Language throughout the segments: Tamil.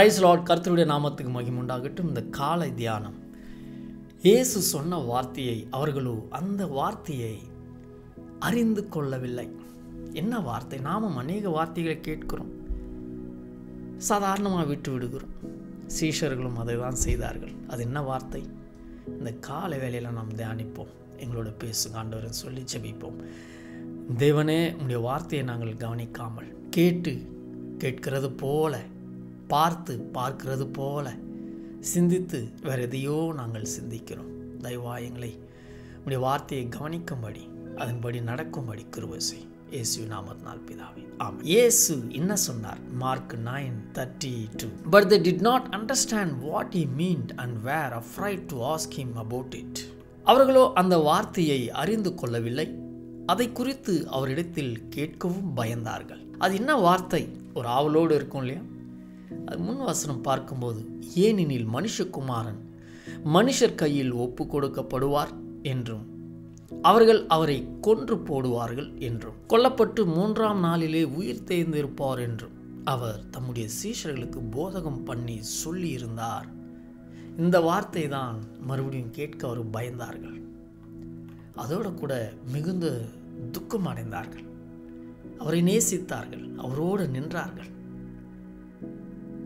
ப்ரைஸ் லார்ட் கருத்தருடைய நாமத்துக்கு மகிமுண்டாகட்டும் இந்த காலை தியானம். இயேசு சொன்ன வார்த்தையை அவர்களோ அந்த வார்த்தையை அறிந்து கொள்ளவில்லை. என்ன வார்த்தை? நாமும் அநேக வார்த்தைகளை கேட்கிறோம். சாதாரணமாக விட்டு விடுகிறோம். சீஷர்களும் அதை தான் செய்தார்கள். அது என்ன வார்த்தை? இந்த காலை வேலையில் நாம் தியானிப்போம். எங்களோட பேசுங்க. காண்டவரை சொல்லி செபிப்போம் தேவனே உடைய வார்த்தையை நாங்கள் கவனிக்காமல் கேட்டு கேட்கிறது போல பார்த்து பார்க்கிறது போல சிந்தித்து வேறு எதையோ நாங்கள் சிந்திக்கிறோம். தயவா எங்களை உடைய வார்த்தையை கவனிக்கும்படி அதன்படி நடக்கும்படி கிருபை செய். இயேசு நாமத்தினால் பிதாவே. ஆம் இயேசு என்ன சொன்னார்? Mark nine thirty two but they did not understand what he meant and were afraid to ask him about it அவர்களோ அந்த வார்த்தையை அறிந்து கொள்ளவில்லை. அதை குறித்து அவரிடத்தில் கேட்கவும் பயந்தார்கள். அது என்ன வார்த்தை? ஒரு ஆவலோடு இருக்கும் இல்லையா? முன் வசனம் பார்க்கும்போது ஏனெனில் மனுஷகுமாரன் மனுஷர் கையில் ஒப்பு கொடுக்கப்படுவார் என்றும் அவர்கள் அவரை கொன்று போடுவார்கள் என்றும் கொல்லப்பட்டு மூன்றாம் நாளிலே உயிர் தேர்ந்திருப்பார் என்றும் அவர் தம்முடைய சீஷர்களுக்கு போதகம் பண்ணி சொல்லியிருந்தார். இந்த வார்த்தை தான் மறுபடியும் கேட்க அவர் பயந்தார்கள். அதோடு கூட மிகுந்த துக்கம் அடைந்தார்கள் அவரை நேசித்தார்கள். அவரோடு நின்றார்கள்.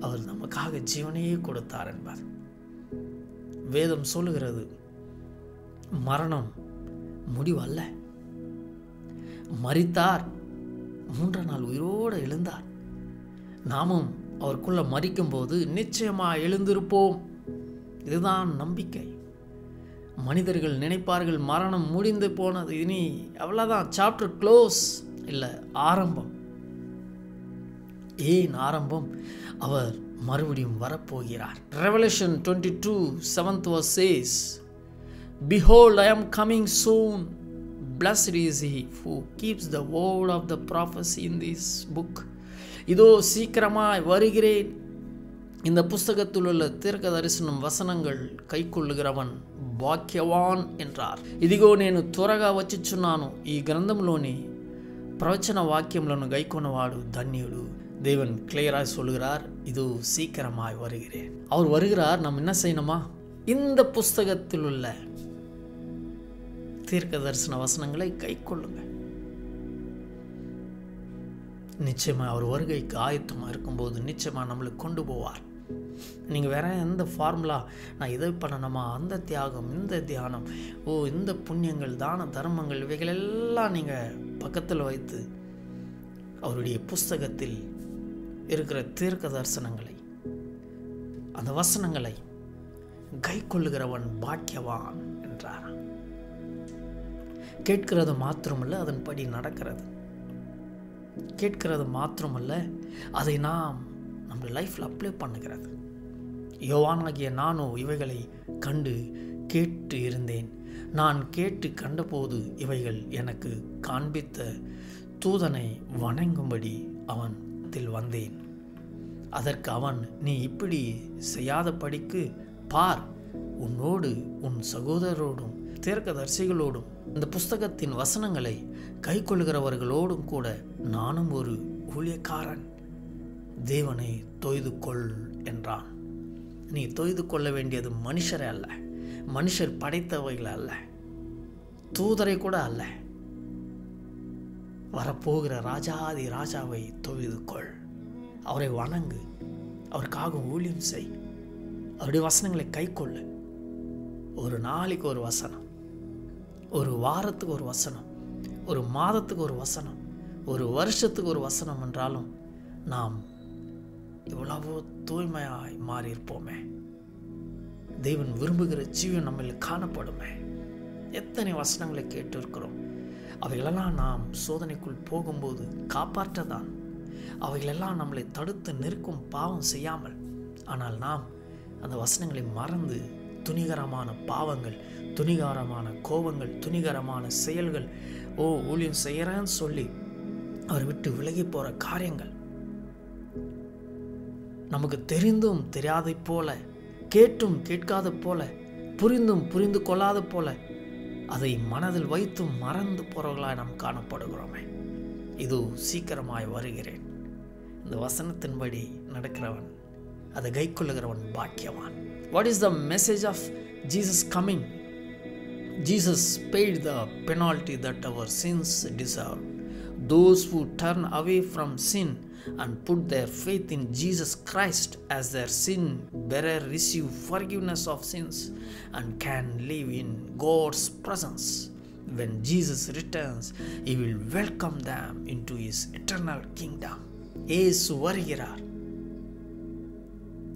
அவர் நமக்காக ஜீவனையே கொடுத்தார் என்பார். வேதம் சொல்லுகிறது மரணம் முடிவல்ல. மறித்தார் மூன்று நாள் உயிரோடு எழுந்தார். நாமும் அவருக்குள்ள மறிக்கும்போது நிச்சயமாக எழுந்திருப்போம். இதுதான் நம்பிக்கை. மனிதர்கள் நினைப்பார்கள் மரணம் முடிந்து போனது இனி அவ்வளோதான் சாப்டர் க்ளோஸ் இல்லை ஆரம்பம். ஏன் ஆரம்பம் அவர் மறுபடியும் வரப்போகிறார் Revelation twenty two seventh was says Behold, I am coming soon. Blessed is he who keeps the word of the prophecy in this book. இதோ சீக்கிரமாய் வருகிறேன் இந்த புஸ்தகத்தில் உள்ள தீர்க்க தரிசனம் వసనంగల్ కైకొల్లుగరవన్ భాగ్యవాన్ என்றார் ఇదిగో నేను త్వరగా వచ్చుచున్నాను ఈ గ్రంథంలోని ప్రవచన వాక్యములను గైకొనవాడు ధన్యుడు தேவன் கிளியராக சொல்கிறார் இது சீக்கிரமாய் வருகிறேன். அவர் வருகிறார் நம்ம என்ன செய்யணுமா? இந்த புஸ்தகத்தில் உள்ள தீர்க்க தரிசன வசனங்களை கை கொள்ளுங்க. நிச்சயமாக அவர் வருகைக்கு ஆயத்தமாக இருக்கும்போது நிச்சயமாக நம்மளுக்கு கொண்டு போவார். நீங்கள் வேற எந்த ஃபார்முலா நான் இதை பண்ணணுமா? அந்த தியாகம் இந்த தியானம். ஓ இந்த புண்ணியங்கள் தான தர்மங்கள் இவைகள் எல்லாம் நீங்கள் பக்கத்தில் வைத்து அவருடைய புஸ்தகத்தில் இருக்கிற தீர்க்க தரிசனங்களை அந்த வசனங்களை கை கொள்ளுகிறவன் பாக்கியவான் என்றார் கேட்கிறது மாத்திரமல்ல அதன்படி நடக்கிறது. கேட்கிறது மாத்திரமல்ல அதை நாம் நம்ம லைஃப்பில் அப்ளை பண்ணுகிறது. யோவானாகிய நானோ இவைகளை கண்டு கேட்டு இருந்தேன். நான் கேட்டு கண்டபோது இவைகள் எனக்கு காண்பித்த தூதனை வணங்கும்படி அவன் வந்தேன். அதற்கு அவன் நீ இப்படி செய்யாதபடிக்கு பார். உன்னோடு உன் சகோதரரோடும் தீர்க்கதரிசிகளோடும் இந்த புஸ்தகத்தின் வசனங்களை கை கொள்கிறவர்களோடும் கூட நானும் ஒரு ஊழியக்காரன். தேவனை தொய்து கொள் என்றான். நீ தொய்து கொள்ள வேண்டியது மனுஷரே அல்ல. மனுஷர் படைத்தவைகள் அல்ல. தூதரை கூட அல்ல. வரப்போகிற ராஜாதி ராஜாவை தொழுது கொள். அவரை வணங்கு. அவருக்காக ஊழியம் செய். அவருடைய வசனங்களை கை கொள்ளு ஒரு நாளைக்கு ஒரு வசனம். ஒரு வாரத்துக்கு ஒரு வசனம். ஒரு மாதத்துக்கு ஒரு வசனம். ஒரு வருஷத்துக்கு ஒரு வசனம் என்றாலும் நாம் எவ்வளவோ தூய்மையாய் மாறியிருப்போமே. தெய்வன் விரும்புகிற ஜீவன் நம்மில் காணப்படுமே. எத்தனை வசனங்களை கேட்டு இருக்கிறோம் அவைகளெல்லாம் நாம் சோதனைக்குள் போகும்போது காப்பாற்றதான். அவைகளெல்லாம் நம்மளை தடுத்து நிற்கும் பாவம் செய்யாமல். ஆனால் நாம் அந்த வசனங்களை மறந்து துணிகரமான பாவங்கள் துணிகரமான கோபங்கள் துணிகரமான செயல்கள் ஓ ஊழியம் செய்கிறேன்னு சொல்லி அவர் விட்டு விலகி போகிற காரியங்கள். நமக்கு தெரிந்தும் தெரியாதை போல கேட்டும் கேட்காத போல புரிந்தும் புரிந்து கொள்ளாத போல அதை மனதில் வைத்தும் மறந்து போறவர்களாய் நாம் காணப்படுகிறோமே. இது சீக்கிரமாய் வருகிறேன். இந்த வசனத்தின்படி நடக்கிறவன் அதை கைக்கொள்ளுகிறவன் பாக்கியவான். What is the message of Jesus coming Jesus paid the penalty that our sins deserve Those who turn away from sin and put their faith in Jesus Christ as their sin bearer receive forgiveness of sins and can live in God's presence. When Jesus returns, He will welcome them into His eternal kingdom. இயேசு வருகிறார்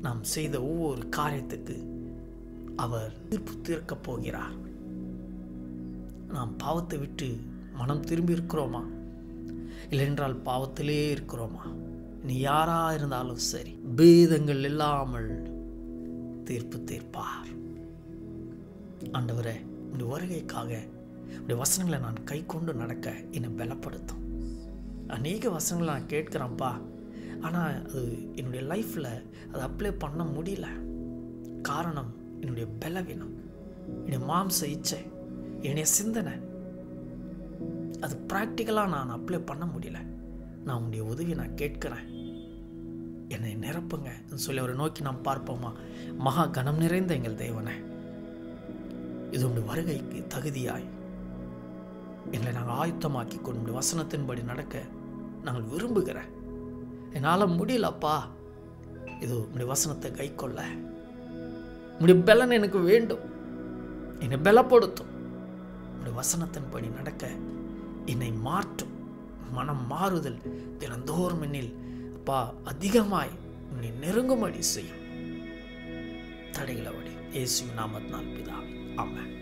நாம் செய்த ஒவ்வொரு காரியத்துக்கு அவர் தீர்ப்பு தீர்க்கப் போகிறார் நாம் பாவத்தை விட்டு மனம் திரும்பி இருக்கிறோமா இல்லைன்றால் பாவத்திலே இருக்கிறோமா? நீ யாரா இருந்தாலும் சரி பேதங்கள் இல்லாமல் தீர்ப்பு தீர்ப்பார். ஆண்டவரே உடைய வருகைக்காக உடைய வசனங்களை நான் கை கொண்டு நடக்க என்னை பலப்படுத்தும். அநேக வசனங்களை நான் கேட்குறேன்ப்பா. ஆனால் அது என்னுடைய லைஃப்பில் அதை அப்ளை பண்ண முடியல. காரணம் என்னுடைய பலவீனம் என்னுடைய மாம்ச இச்சை என்னுடைய சிந்தனை அது ப்ராக்டிக்கலாக நான் அப்ளை பண்ண முடியல. நான் உங்களுடைய உதவியை நான் கேட்குறேன். என்னை நிரப்புங்க. சொல்லி அவரை நோக்கி நாம் பார்ப்போமா? மகா கனம் நிறைந்த எங்கள் தேவனை. இது உடைய வருகைக்கு தகுதியாய். எங்களை நாங்கள் ஆயுத்தமாக்கி கொண்டு வசனத்தின்படி நடக்க நாங்கள் விரும்புகிறேன். என்னால் முடியலப்பா. இது உடைய வசனத்தை கை கொள்ள. உடைய பலன் எனக்கு வேண்டும். என்னை பலப்படுத்தும். உடைய வசனத்தின்படி நடக்க என்னை மாற்றும். மனம் மாறுதல் தினந்தோறும் என்னில். அப்பா அதிகமாய் உன்னை நெருங்கும்படி செய்யும். தடைகளபடி இயேசு நாமத்தினால் பிதா. ஆமாம்